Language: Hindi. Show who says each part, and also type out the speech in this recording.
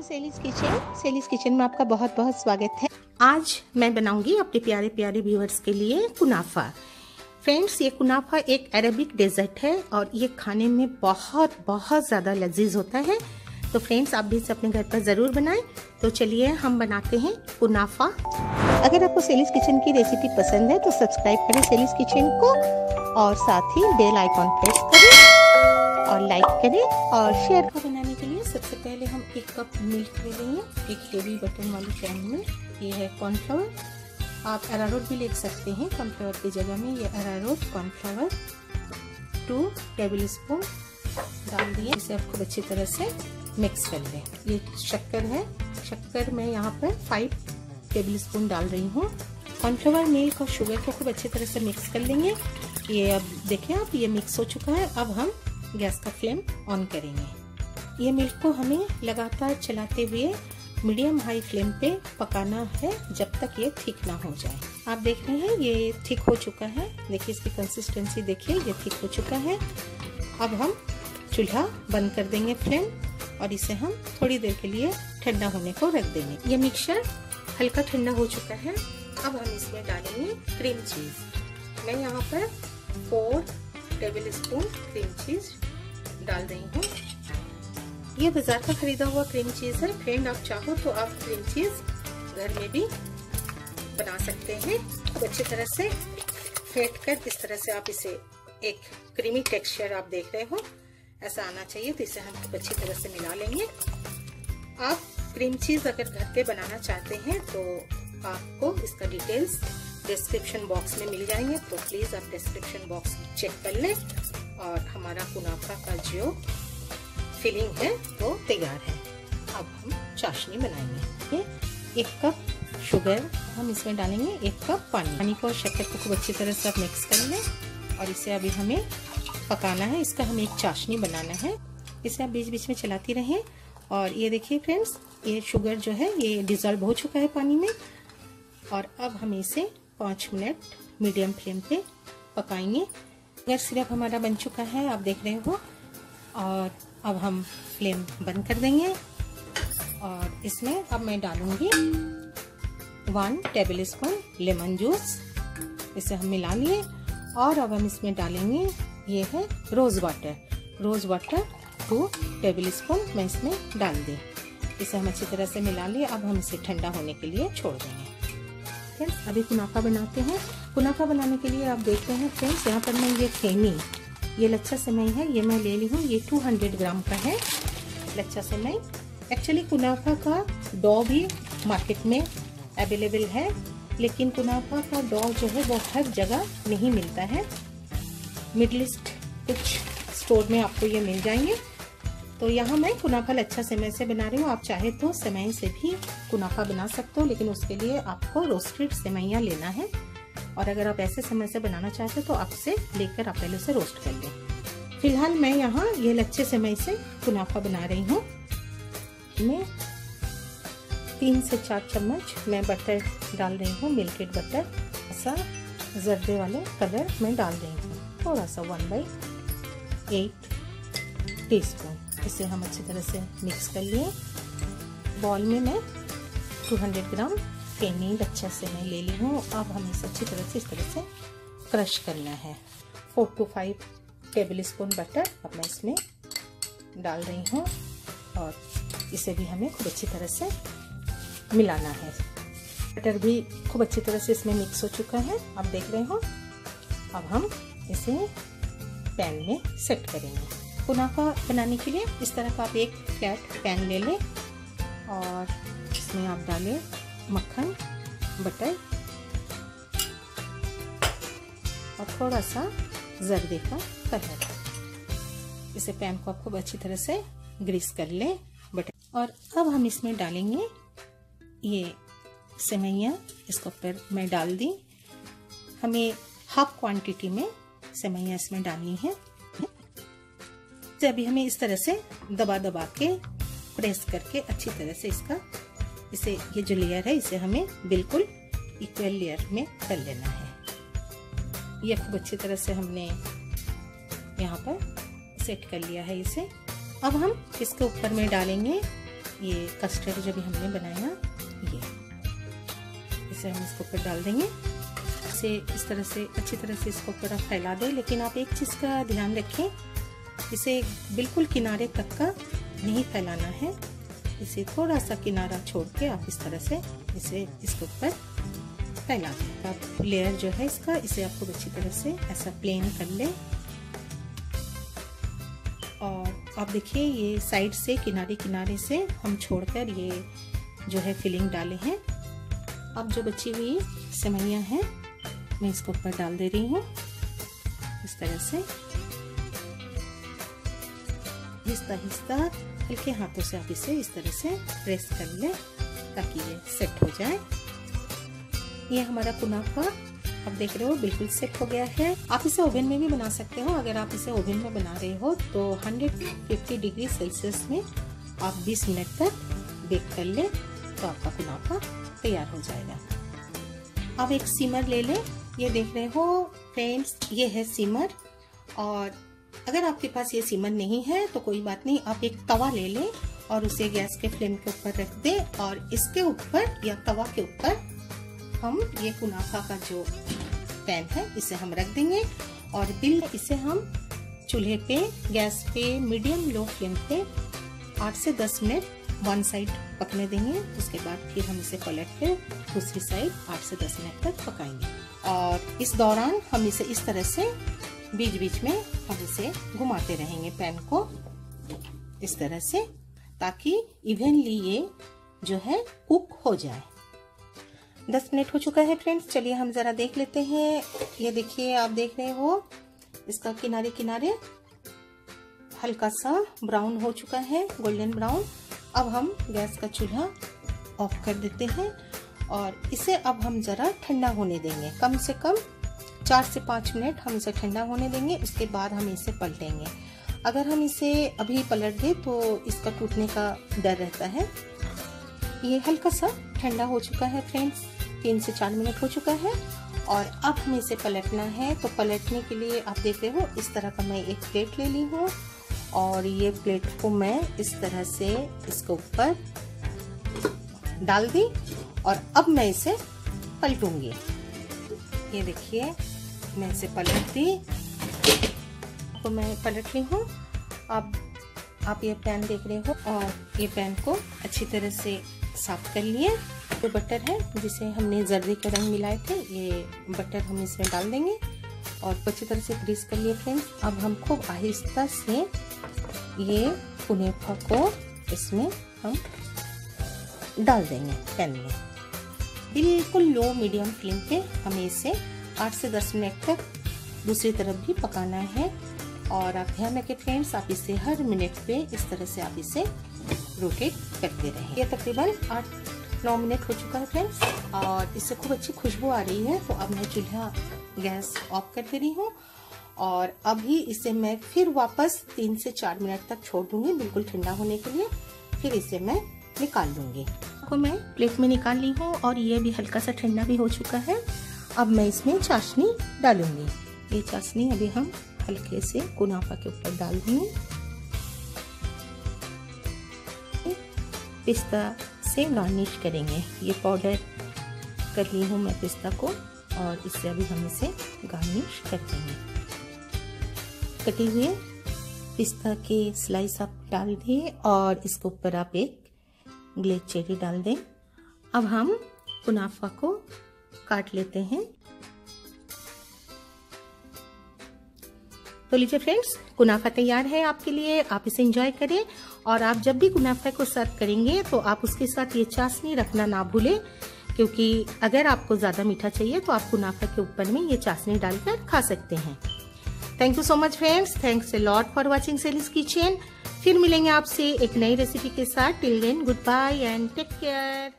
Speaker 1: To Selis Kitchen. Selis Kitchen में आपका बहुत बहुत स्वागत है। आज मैं बनाऊँगी अपने प्यारे प्यारे व्यूअर्स के लिए कुनाफा। फ्रेंड्स, ये कुनाफा एक अरबिक डेजर्ट है और ये खाने में बहुत बहुत ज़्यादा लजीज होता है। तो फ्रेंड्स, आप भी इसे अपने घर पर ज़रूर बनाएँ। तो चलिए, हम बनाते हैं कुनाफा। अगर आपको सेलिस किचन की रेसिपी पसंद है तो सब्सक्राइब करें सेलिस किचन को और साथ ही बेल आइकॉन प्रेस करें और लाइक करें और शेयर को बनाने के लिए सबसे पहले हम एक कप मिल्क ले लेंगे, एक हेवी बटन वाली पैन में। ये है कॉर्नफ्लावर आप अरारोट भी ले सकते हैं कॉर्नफ्लावर की जगह में ये अरारोट कॉर्नफ्लावर टू टेबल स्पून डाल दिए। इसे आप खूब अच्छी तरह से मिक्स कर लें। ये शक्कर है। शक्कर मैं यहाँ पर फाइव टेबल स्पून डाल रही हूँ। कॉर्नफ्लावर मिल्क और शुगर को खूब अच्छी तरह से मिक्स कर लेंगे। ये अब देखें आप, ये मिक्स हो चुका है। अब हम गैस का फ्लेम ऑन करेंगे। ये मिल्क को हमें लगातार चलाते हुए मीडियम हाई फ्लेम पे पकाना है जब तक ये थिक ना हो जाए। आप देख रहे हैं, ये थिक हो चुका है। देखिए इसकी कंसिस्टेंसी देखिए, ये थिक हो चुका है। अब हम चूल्हा बंद कर देंगे फ्लेम और इसे हम थोड़ी देर के लिए ठंडा होने को रख देंगे। ये मिक्सचर हल्का ठंडा हो चुका है। अब हम इसमें डालेंगे क्रीम चीज़ मैं यहाँ पर four tablespoon cream cheese डाल रही हूँ। ये बाज़ार का खरीदा हुआ क्रीम चीज़ है। फ्रेंड आप चाहो तो आप क्रीम चीज़ घर में भी बना सकते हैं। तो अच्छी तरह से फेंट कर इस तरह से आप इसे एक क्रीमी टेक्सचर आप देख रहे हो, ऐसा आना चाहिए तो इसे हम अच्छी तरह से मिला लेंगे। आप क्रीम चीज़ अगर घर पे बनाना चाहते हैं तो आपको इसका डिटेल्स डिस्क्रिप्शन बॉक्स में मिल जाएँगे। तो प्लीज़ आप डिस्क्रिप्शन बॉक्स चेक कर लें। और हमारा मुनाफा का जो फिलिंग है, वो तैयार है। अब हम चाशनी बनाएँगे ये एक कप शुगर हम इसमें डालेंगे, एक कप पानी। पानी को और शक्कर को खूब अच्छी तरह से आप मिक्स कर लें और इसे अभी हमें पकाना है। इसका हमें एक चाशनी बनाना है। इसे आप बीच बीच में चलाती रहें और ये देखिए फ्रेंड्स ये शुगर जो है, ये डिजोल्व हो चुका है पानी में। और अब हम इसे पाँच मिनट मीडियम फ्लेम पे पकाएँगे। शुगर सिरप हमारा बन चुका है, आप देख रहे हो। और अब हम फ्लेम बंद कर देंगे और इसमें अब मैं डालूँगी one tablespoon lemon juice. इसे हम मिला लिए और अब हम इसमें डालेंगे ये है rose water. Rose water two tablespoon मैं इसमें डाल दी। इसे हम अच्छी तरह से मिला लिए। अब हम इसे ठंडा होने के लिए छोड़ देंगे। फ्रेंड्स अभी कुनाफा बनाते हैं। कुनाफा बनाने के लिए आप देख रहे हैं फ्रेंड्स यहाँ पर मैं ये फेनी ये लच्छा सेमई है, ये मैं ले ली हूँ, ये 200 ग्राम का है लच्छा सेमई। एक्चुअली कुनाफा का डॉ भी मार्केट में अवेलेबल है, लेकिन कुनाफा का डॉ जो है वो हर जगह नहीं मिलता है। मिडल ईस्ट कुछ स्टोर में आपको ये मिल जाएँगे। तो यहाँ मैं कुनाफा लच्छा सेमई से बना रही हूँ। आप चाहे तो सेमई से भी कुनाफा बना सकते हो, लेकिन उसके लिए आपको रोस्टेड सेमैया लेना है। और अगर आप ऐसे समय से बनाना चाहते हो तो आप आपसे लेकर आप पहले उसे रोस्ट कर लें। फ़िलहाल मैं यहाँ ये लच्छे समय से कुनाफा बना रही हूँ। मैं तीन से चार चम्मच मैं बटर डाल रही हूँ मिल्केड बटर ऐसा जर्दे वाले कलर मैं डाल रही हूँ। थोड़ा सा one by eight teaspoon इसे हम अच्छी तरह से मिक्स कर लिए। बॉल में मैं 200 ग्राम पेनी अच्छा से मैं ले ली हूँ। अब हमें इसे अच्छी तरह से इस तरह से क्रश करना है। Four to five tablespoon butter अब मैं इसमें डाल रही हूँ और इसे भी हमें खूब अच्छी तरह से मिलाना है। बटर भी खूब अच्छी तरह से इसमें मिक्स हो चुका है। आप देख रहे हो? अब हम इसे पैन में सेट करेंगे। कुनाफा बनाने के लिए इस तरह का आप एक फ्लैट पैन ले लें और इसमें आप डालें मक्खन, बटर और थोड़ा सा जर्दे का कलर इसे पैन को आपको अच्छी तरह से ग्रीस कर लें, बटर। और अब हम इसमें डालेंगे ये सेवैया इसको ऊपर मैं डाल दी। हमें हाफ़ क्वांटिटी में सेवैया इसमें डालनी है। अभी हमें इस तरह से दबा दबा के प्रेस करके अच्छी तरह से इसका इसे, ये जो लेयर है, इसे हमें बिल्कुल इक्वल लेयर में कर लेना है। ये खूब अच्छी तरह से हमने यहाँ पर सेट कर लिया है इसे। अब हम इसके ऊपर में डालेंगे ये कस्टर्ड जो भी हमने बनाया, ये। इसे हम इसको ऊपर डाल देंगे। इसे इस तरह से, अच्छी तरह से इसको ऊपर आप फैला दें, लेकिन आप एक चीज़ का ध्यान रखें, इसे बिल्कुल किनारे तक का नहीं फैलाना है। इसे थोड़ा सा किनारा छोड़ के आप इस तरह से इसे इसके ऊपर फैला दें। अब लेयर जो है इसका, इसे आपको अच्छी तरह से ऐसा प्लेन कर लें। और आप देखिए, ये साइड से किनारे किनारे से हम छोड़कर ये जो है फिलिंग डाले हैं। अब जो बची हुई सेवैयाँ हैं, मैं इसको ऊपर डाल दे रही हूँ। इस तरह से। हिस्सा हिस्सा हल्के हाथों से आप इसे इस तरह से प्रेस कर लें ताकि ये सेट हो जाए ये हमारा कुनाफा आप देख रहे हो बिल्कुल सेट हो गया है आप इसे ओवन में भी बना सकते हो अगर आप इसे ओवन में बना रहे हो तो 150 डिग्री सेल्सियस में आप 20 मिनट तक बेक कर ले तो आपका कुनाफा तैयार हो जाएगा। अब एक सीमर ले लें, ये देख रहे हो फ्रेंड्स ये है सीमर और अगर आपके पास ये सीमन नहीं है तो कोई बात नहीं, आप एक तवा ले लें और उसे गैस के फ्लेम के ऊपर रख दें और इसके ऊपर या तवा के ऊपर हम ये कुनाफा का जो पैन है, इसे हम रख देंगे और बिल इसे हम चूल्हे पे, गैस पे, मीडियम लो फ्लेम पे आठ से 10 मिनट वन साइड पकने देंगे। उसके बाद फिर हम इसे पलट के दूसरी साइड आठ से 10 मिनट तक पकाएँगे। और इस दौरान हम इसे इस तरह से बीच बीच में हम इसे घुमाते रहेंगे पैन को इस तरह से, ताकि इवनली ये जो है कुक हो जाए। दस मिनट हो चुका है फ्रेंड्स, चलिए हम ज़रा देख लेते हैं। ये देखिए, आप देख रहे हो, इसका किनारे किनारे हल्का सा ब्राउन हो चुका है गोल्डन ब्राउन अब हम गैस का चूल्हा ऑफ़ कर देते हैं और इसे अब हम ज़रा ठंडा होने देंगे, कम से कम चार से पाँच मिनट हम इसे ठंडा होने देंगे, उसके बाद हम इसे पलटेंगे। अगर हम इसे अभी पलट दें तो इसका टूटने का डर रहता है। ये हल्का सा ठंडा हो चुका है, फ्रेंड्स। तीन से चार मिनट हो चुका है, और अब हमें इसे पलटना है। तो पलटने के लिए आप देख रहे हो, इस तरह का मैं एक प्लेट ले ली हूँ, और ये प्लेट को मैं इस तरह से इसके ऊपर डाल दी, और अब मैं इसे पलटूँगी। ये देखिए मैं इसे पलट दी तो मैं पलट रही हूँ। अब आप ये पैन देख रहे हो और ये पैन को अच्छी तरह से साफ़ कर लिए। जो बटर है, जिसे हमने जर्दी का रंग मिलाए थे, ये बटर हम इसमें डाल देंगे और अच्छी तरह से ग्रीस कर लिए फ्रेंड्स। अब हम खूब आहिस्ता से ये कुनेफा को इसमें हम डाल देंगे पैन में। बिल्कुल लो मीडियम फ्लेम पे हमें इसे 8 से 10 मिनट तक दूसरी तरफ़ भी पकाना है। और आप ध्यान रखें फ्रेंड्स, आप इसे हर मिनट पे इस तरह से आप इसे रोटेट करते रहें। ये तकरीबन आठ, नौ मिनट हो चुका है फ्रेंड्स। और इससे खूब अच्छी खुशबू आ रही है तो अब मैं चूल्हा गैस ऑफ़ कर दे रही हूँ। और अभी इसे मैं फिर वापस तीन से चार मिनट तक छोड़ दूँगी, बिल्कुल ठंडा होने के लिए। फिर इसे मैं निकाल दूँगी को मैं प्लेट में निकाल ली हूँ, और ये भी हल्का सा ठंडा भी हो चुका है। अब मैं इसमें चाशनी डालूँगी। ये चाशनी अभी हम हल्के से कुनाफा के ऊपर डाल दूँगी। पिस्ता से गार्निश करेंगे। ये पाउडर कर ली हूँ मैं पिस्ता को और इससे अभी हम इसे गार्निश कर देंगे। कटे हुए पिस्ता के स्लाइस आप डाल दिए और इसके ऊपर आप एक ग्लेज चेरी डाल दें। अब हम कुनाफा को काट लेते हैं। तो लीजिए फ्रेंड्स कुनाफा तैयार है आपके लिए, आप इसे एंजॉय करें और आप जब भी कुनाफा को सर्व करेंगे तो आप उसके साथ ये चाशनी रखना ना भूलें, क्योंकि अगर आपको ज़्यादा मीठा चाहिए तो आप कुनाफा के ऊपर में ये चाशनी डालकर खा सकते हैं। Thank you so much friends thanks a lot for watching Selis Kitchen फिर मिलेंगे आपसे एक नई रेसिपी के साथ। Till then goodbye and take care